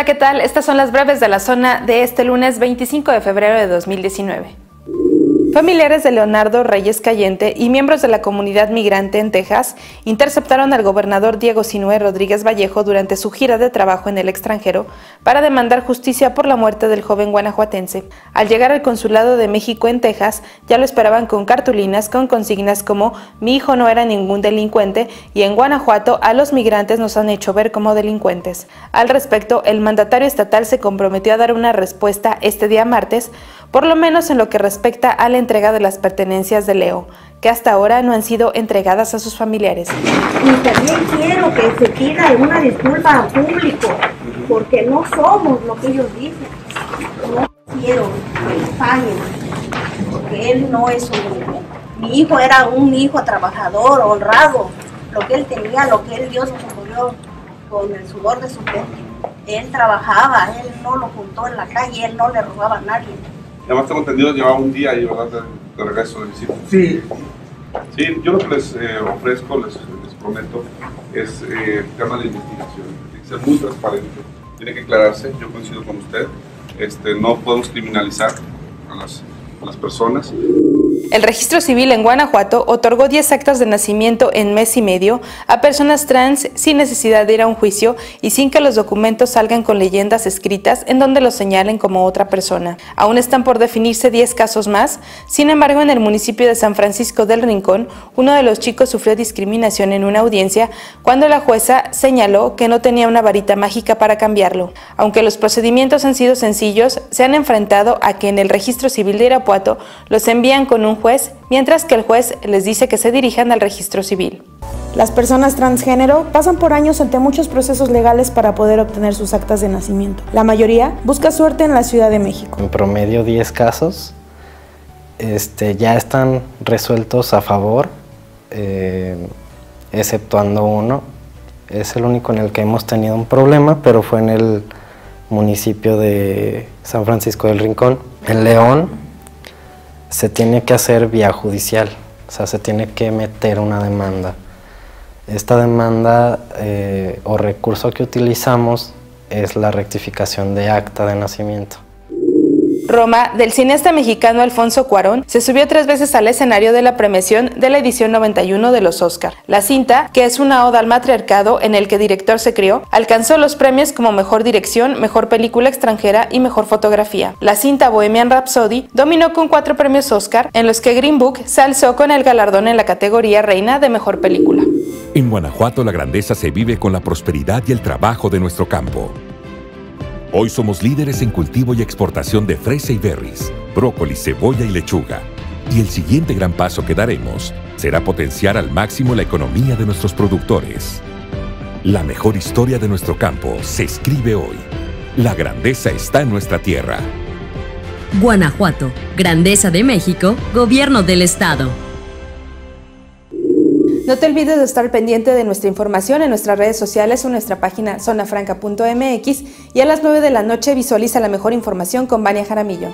Hola, ¿qué tal? Estas son las breves de la zona de este lunes 25 de febrero de 2019. Familiares de Leonardo Reyes Cayente y miembros de la comunidad migrante en Texas interceptaron al gobernador Diego Sinué Rodríguez Vallejo durante su gira de trabajo en el extranjero para demandar justicia por la muerte del joven guanajuatense. Al llegar al consulado de México en Texas, ya lo esperaban con cartulinas con consignas como mi hijo no era ningún delincuente y en Guanajuato a los migrantes nos han hecho ver como delincuentes. Al respecto, el mandatario estatal se comprometió a dar una respuesta este día martes, por lo menos en lo que respecta a la entrega de las pertenencias de Leo, que hasta ahora no han sido entregadas a sus familiares. Y también quiero que se pida una disculpa al público, porque no somos lo que ellos dicen. No quiero que paguen, porque él no es un... Mi hijo era un hijo trabajador, honrado, lo que él tenía, lo que él Dios nos ocurrió con el sudor de su frente. Él trabajaba, él no lo juntó en la calle, él no le robaba a nadie. Además tengo entendido llevaba un día ahí, ¿verdad? De, de regreso de visita. Sí, Sí, yo lo que les eh, ofrezco, les, les prometo, es eh, el tema de investigación. Tiene que ser muy transparente, tiene que aclararse, yo coincido con usted. Este, no podemos criminalizar a las, a las personas. El registro civil en Guanajuato otorgó 10 actas de nacimiento en mes y medio a personas trans sin necesidad de ir a un juicio y sin que los documentos salgan con leyendas escritas en donde los señalen como otra persona. Aún están por definirse 10 casos más, sin embargo en el municipio de San Francisco del Rincón, uno de los chicos sufrió discriminación en una audiencia cuando la jueza señaló que no tenía una varita mágica para cambiarlo. Aunque los procedimientos han sido sencillos, se han enfrentado a que en el registro civil de Irapuato los envían con un juez, mientras que el juez les dice que se dirijan al registro civil. Las personas transgénero pasan por años ante muchos procesos legales para poder obtener sus actas de nacimiento. La mayoría busca suerte en la Ciudad de México. En promedio 10 casos este, ya están resueltos a favor, eh, exceptuando uno. Es el único en el que hemos tenido un problema, pero fue en el municipio de San Francisco del Rincón. En León se tiene que hacer vía judicial, o sea, se tiene que meter una demanda. Esta demanda eh, o recurso que utilizamos es la rectificación de acta de nacimiento. Roma, del cineasta mexicano Alfonso Cuarón, se subió tres veces al escenario de la premiación de la edición 91 de los Oscar. La cinta, que es una oda al matriarcado en el que director se crió, alcanzó los premios como Mejor Dirección, Mejor Película Extranjera y Mejor Fotografía. La cinta Bohemian Rhapsody dominó con cuatro premios Oscar, en los que Green Book se alzó con el galardón en la categoría Reina de Mejor Película. En Guanajuato la grandeza se vive con la prosperidad y el trabajo de nuestro campo. Hoy somos líderes en cultivo y exportación de fresa y berries, brócoli, cebolla y lechuga. Y el siguiente gran paso que daremos será potenciar al máximo la economía de nuestros productores. La mejor historia de nuestro campo se escribe hoy. La grandeza está en nuestra tierra. Guanajuato, Grandeza de México, Gobierno del Estado. No te olvides de estar pendiente de nuestra información en nuestras redes sociales o en nuestra página zonafranca.mx y a las 9 de la noche visualiza la mejor información con Vania Jaramillo.